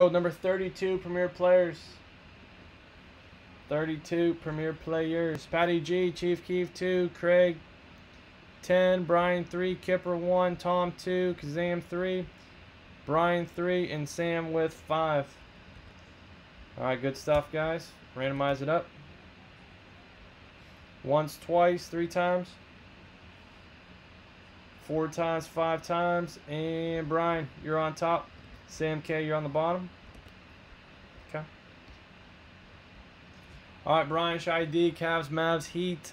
Oh, number 32, Premier Players. 32, Premier Players. Patty G, Chief Keef 2, Craig 10, Brian 3, Kipper 1, Tom 2, Kazam 3, Brian 3, and Sam with 5. Alright, good stuff, guys. Randomize it up. Once, twice, three times. Four times, five times. And Brian, you're on top. Sam K, you're on the bottom. Okay. Alright, Brian, Shy D, Cavs, Mavs, Heat,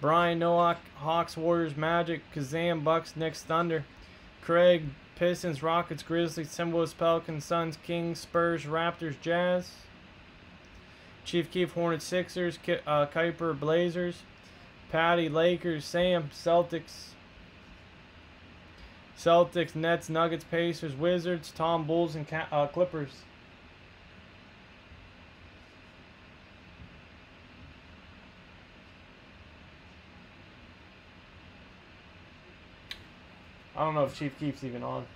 Brian, Noah, Hawks, Warriors, Magic, Kazam, Bucks, Knicks, Thunder, Craig, Pistons, Rockets, Grizzlies, Timberwolves, Pelicans, Suns, Kings, Spurs, Raptors, Jazz, Chief Keef, Hornets, Sixers, Ki uh, Kuiper, Blazers, Patty, Lakers, Sam, Celtics, Celtics, Nets, Nuggets, Pacers, Wizards, Tom, Bulls, and uh, Clippers. I don't know if Chief Keef's even on.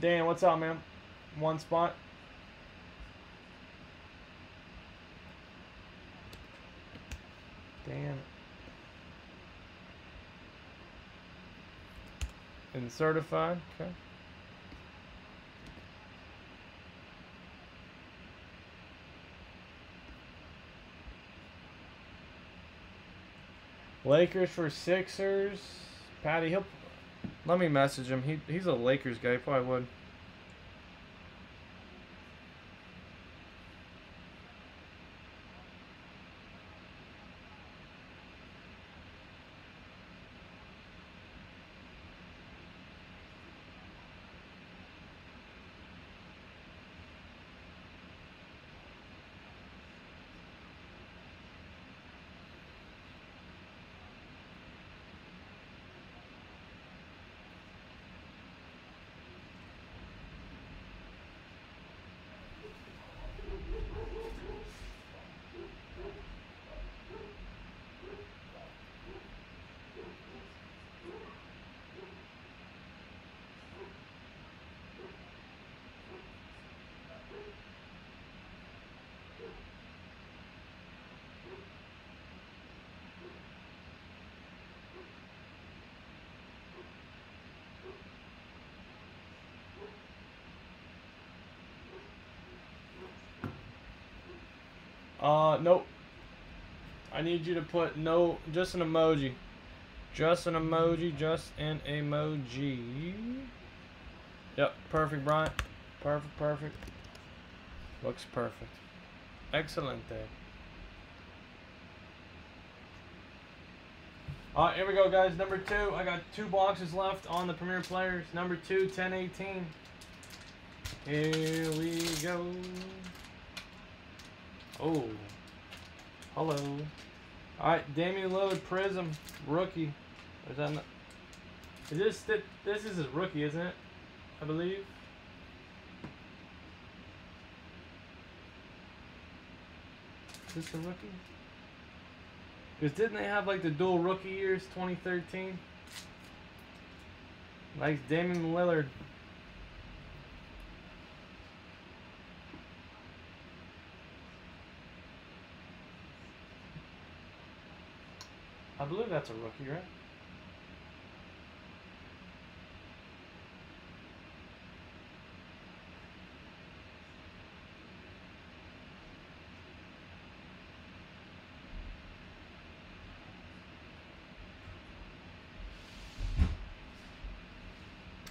Dan, what's up, man? One spot. Dan. And certified, okay. Lakers for Sixers. Patty, he'll let me message him. He he's a Lakers guy. He probably would. Uh, nope. I need you to put no, just an emoji. Just an emoji, just an emoji. Yep, perfect, Brian. Perfect, perfect. Looks perfect. Excellent day. Alright, here we go, guys. Number two. I got two boxes left on the Premier Players. Number two, 1018. Here we go. Oh. Hello. Alright, Damian Lillard Prizm rookie. Is that not, is this this is his rookie, isn't it? I believe. Is this a rookie? Because didn't they have like the dual rookie years 2013? Like Damian Lillard. I believe that's a rookie, right?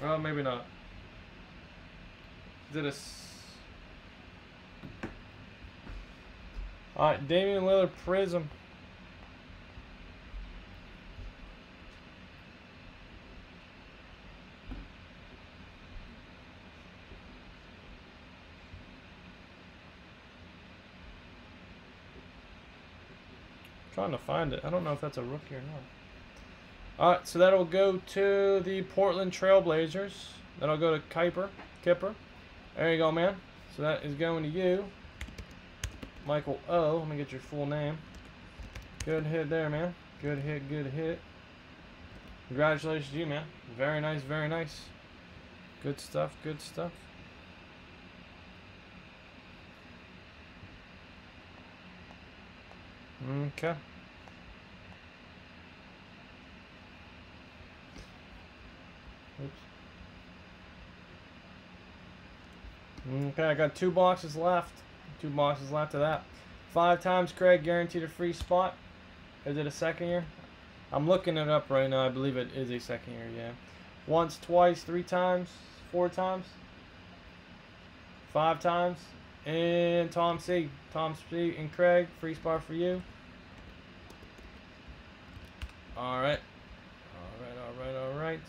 Oh, maybe not. Did a. Alright, Damian Lillard Prizm. Trying to find it. I don't know if that's a rookie or not. Alright, so that'll go to the Portland Trailblazers. That'll go to Kuiper, Kipper. There you go, man. So that is going to you. Michael O. Let me get your full name. Good hit there, man. Good hit, good hit. Congratulations to you, man. Very nice, very nice. Good stuff, good stuff. Okay. Oops. Okay, I got two boxes left. Two boxes left of that. Five times Craig guaranteed a free spot. Is it a second year? I'm looking it up right now. I believe it is a second year, yeah. Once, twice, three times, four times, five times. And Tom C. Tom C. and Craig, free spot for you. Alright. Alright, alright, alright.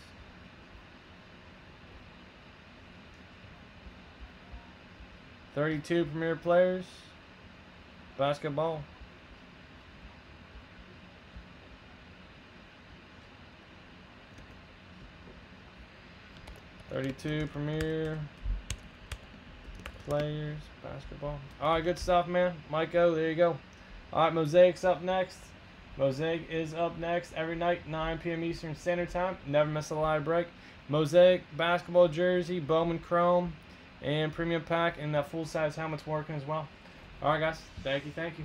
Thirty-two premier players. Basketball. Thirty-two premier players, basketball. All right, good stuff, man. Michael, there you go. All right, Mosaic's up next. Mosaic is up next every night, 9 p.m. Eastern Standard Time. Never miss a live break. Mosaic basketball jersey, Bowman Chrome, and premium pack, and that full size helmet's working as well. All right, guys. Thank you. Thank you.